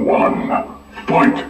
one point.